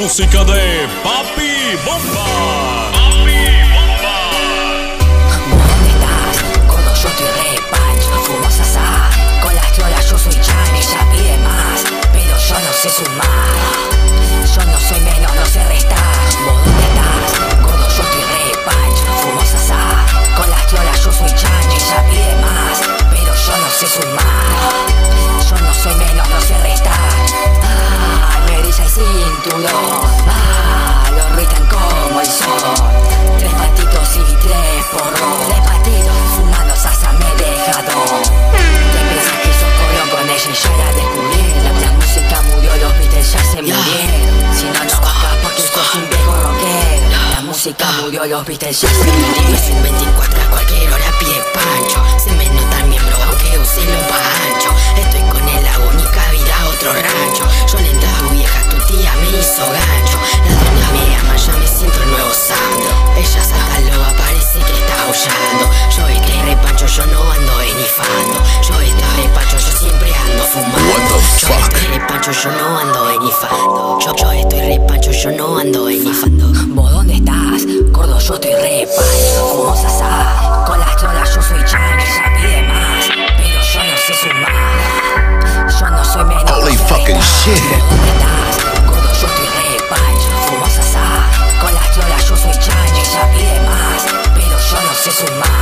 música de Papi Bomba. Cinturón Ah, lo rican como el sol. Tres patitos y tres porros. Tres patitos fumando sasa me dejado. Te pensás que sos corrió con ella y ya la descubrí la, música murió, los Beatles ya se murieron. Si no, no bajás porque sos un viejo rockero. La música murió, los Beatles ya se murieron. Es un 24 a cualquier hora pie pancho pancho, yo no ando enifando Yo, yo estoy re pancho, yo no ando enifando ¿Vos dónde estás? Gordo, yo estoy re pancho. Sasá Con las trolas yo soy chan Ella pide más. Pero yo no sé sumar. Yo no soy menos Holy fucking shit. ¿Vos dónde estás? Gordo, yo estoy re pancho. Sasá Con las trolas yo soy chan Ella pide más. Pero yo no sé sumar